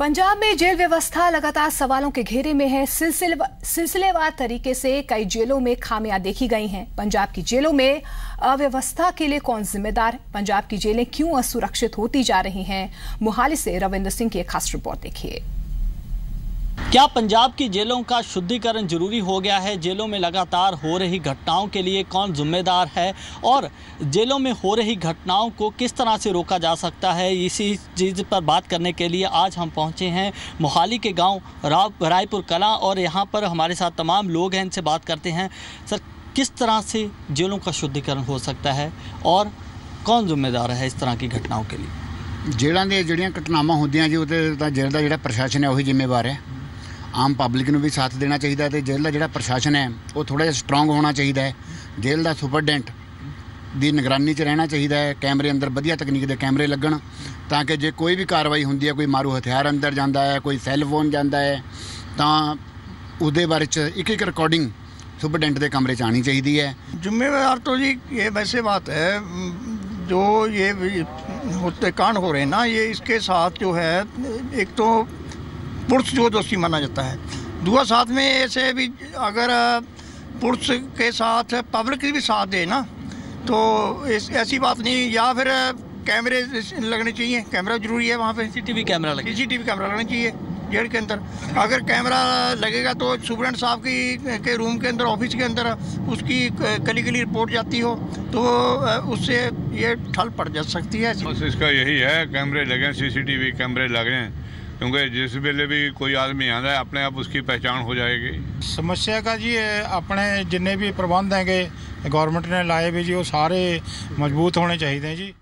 पंजाब में जेल व्यवस्था लगातार सवालों के घेरे में है। सिलसिलेवार तरीके से कई जेलों में खामियाँ देखी गई हैं। पंजाब की जेलों में अव्यवस्था के लिए कौन जिम्मेदार? पंजाब की जेलें क्यों असुरक्षित होती जा रही हैं? मोहाली से रविंद्र सिंह की एक खास रिपोर्ट देखिए। क्या पंजाब की जेलों का शुद्धिकरण ज़रूरी हो गया है? जेलों में लगातार हो रही घटनाओं के लिए कौन जिम्मेदार है? और जेलों में हो रही घटनाओं को किस तरह से रोका जा सकता है? इसी चीज़ पर बात करने के लिए आज हम पहुँचे हैं मोहाली के गाँव रायपुर कला, और यहाँ पर हमारे साथ तमाम लोग हैं। इनसे बात करते हैं, सर, किस तरह से जेलों का शुद्धिकरण हो सकता है? और कौन जिम्मेदार है इस तरह की घटनाओं के लिए? जेलों दटनावान जड़िया होंगे जी वो जेल का जो प्रशासन है वही जिम्मेवार है। ਆਮ ਪਬਲਿਕ ਨੂੰ ਵੀ ਸਾਥ ਦੇਣਾ ਚਾਹੀਦਾ ਤੇ ਜੇਲ੍ਹ ਦਾ ਜਿਹੜਾ ਪ੍ਰਸ਼ਾਸਨ ਹੈ ਉਹ ਥੋੜਾ ਜਿਹਾ ਸਟਰੋਂਗ ਹੋਣਾ ਚਾਹੀਦਾ ਹੈ ਜੇਲ੍ਹ ਦਾ ਸੁਪਰਡੈਂਟ ਦੀ ਨਿਗਰਾਨੀ 'ਚ ਰਹਿਣਾ ਚਾਹੀਦਾ ਹੈ ਕੈਮਰੇ ਅੰਦਰ ਵਧੀਆ ਤਕਨੀਕ ਦੇ ਕੈਮਰੇ ਲੱਗਣ ਤਾਂ ਕਿ ਜੇ ਕੋਈ ਵੀ ਕਾਰਵਾਈ ਹੁੰਦੀ ਹੈ ਕੋਈ ਮਾਰੂ ਹਥਿਆਰ ਅੰਦਰ ਜਾਂਦਾ ਹੈ ਕੋਈ ਸੈੱਲ ਫੋਨ ਜਾਂਦਾ ਹੈ ਤਾਂ ਉਹਦੇ ਬਾਰੇ 'ਚ ਇੱਕ ਇੱਕ ਰਿਕਾਰਡਿੰਗ ਸੁਪਰਡੈਂਟ ਦੇ ਕਮਰੇ 'ਚ ਆਣੀ ਚਾਹੀਦੀ ਹੈ जिम्मेवार तो जी ये वैसे बात है जो ये भी होते कांड हो रहे हैं ना ये इसके साथ जो है एक तो पुरुष जो दोषी माना जाता है। दूसरा साथ में ऐसे भी अगर पुरुष के साथ पब्लिक भी साथ दे ना तो इस ऐसी बात नहीं या फिर कैमरे लगने चाहिए। कैमरा ज़रूरी है वहाँ पे। सीसीटीवी कैमरा लगे सीसीटीवी कैमरा लगना चाहिए जेल के अंदर। अगर कैमरा लगेगा तो सुप्रेंट साहब की के रूम के अंदर ऑफ़िस के अंदर उसकी कली कली रिपोर्ट जाती हो तो उससे ये ठल पड़ जा सकती है बस इसका यही है कैमरे लगे सीसीटीवी कैमरे लगे। क्योंकि जिस वेले भी कोई आदमी आता है अपने आप उसकी पहचान हो जाएगी ਸਮੱਸਿਆ ਕਾ ਜੀ ਇਹ ਆਪਣੇ ਜਿੰਨੇ ਵੀ ਪ੍ਰਬੰਧ ਹੈਗੇ ਗਵਰਨਮੈਂਟ ਨੇ ਲਾਏ ਵੀ ਜੀ ਉਹ ਸਾਰੇ ਮਜ਼ਬੂਤ ਹੋਣੇ ਚਾਹੀਦੇ ਜੀ